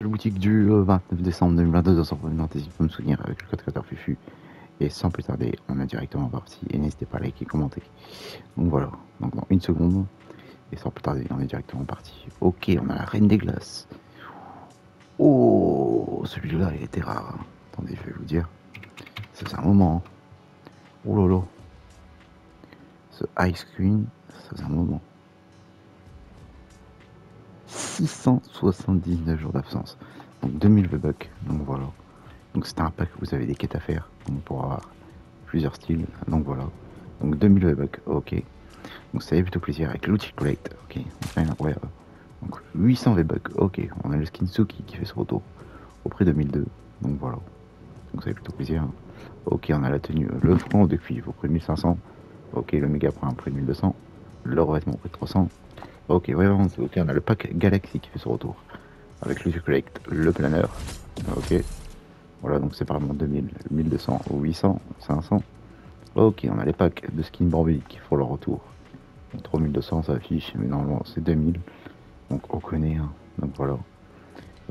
La boutique du 29 décembre 2022 dans son si vous me souvenir avec le code créateur Fufu. Et sans plus tarder, on est directement parti. Et n'hésitez pas à liker et commenter. Donc voilà, donc dans une seconde. Et sans plus tarder, on est directement parti. Ok, on a la reine des glaces. Oh, celui-là, il était rare. Attendez, je vais vous dire. Ça c'est un moment. Hein. Oh lolo. Ce Ice Queen, ça c'est un moment. 679 jours d'absence. Donc 2000 V-Bucks. Donc voilà. Donc c'est un pack, vous avez des quêtes à faire. Donc pour avoir plusieurs styles. Donc voilà. Donc 2000 V-Bucks, ok. Donc ça fait plutôt plaisir avec l'outil collect. Ok, incroyable. Donc 800 V-Bucks, ok. On a le skin Suki qui fait ce retour au prix de 1002. Donc voilà. Donc ça fait plutôt plaisir. Ok, on a la tenue, le front de cuivre au prix de 1500. Ok, le méga prend un prix de 1200. Le revêtement 300. Ok, vraiment, ok, on a le pack Galaxy qui fait son retour. Avec le Collect, le planeur. Ok. Voilà, donc c'est séparément 2000, 1200, 800, 500. Ok, on a les packs de skin Bambi qui font leur retour. 3200 ça affiche, mais normalement c'est 2000. Donc on connaît, hein. donc voilà.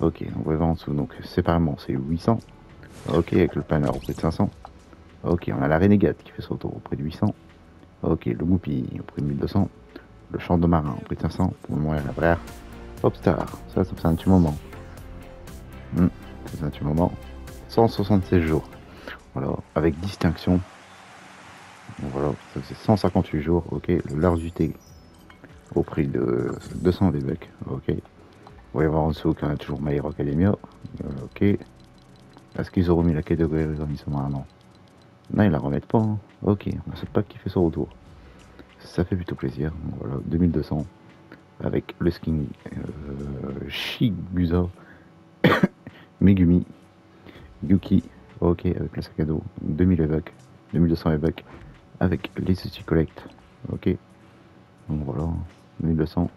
Ok, on va voir en dessous, donc séparément c'est 800. Ok, avec le planeur au prix de 500. Ok, on a la Renegade qui fait son retour au prix de 800. Ok, le Goupy au prix de 1200 le champ de marin, prix 500, pour le moment, il y a la vraie. Popstar, ça, ça fait un petit moment. Hmm, c'est un petit moment. 176 jours. Voilà, avec distinction. voilà, ça c'est 158 jours, ok. L'heure du thé au prix de 200 des becs, ok. Vous voyez voir en dessous qu'on a toujours My Hero ok. Est-ce qu'ils ont remis la catégorie réservissement Non. Non, ils la remettent pas, hein. ok. On ce pack qui fait son retour ça fait plutôt plaisir. Voilà, 2200 avec le skin euh, Shigusa, Megumi, Yuki, ok, avec le sac à dos, 2000 évêques, 2200 évêques, avec les outils collect, ok, donc voilà, 1200,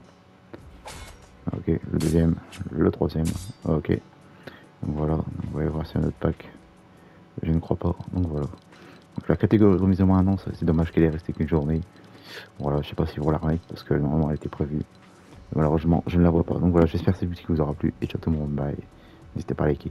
ok, le deuxième, le troisième, ok, donc voilà, on va y voir si un autre pack, je ne crois pas, donc voilà. Donc la catégorie remise en annonce, c'est dommage qu'elle est restée qu'une journée. Voilà, je sais pas si vous la remettre parce que normalement elle était prévue. Malheureusement, je ne la vois pas. Donc voilà, j'espère que cette boutique vous aura plu. Et ciao tout le monde, bye. N'hésitez pas à liker.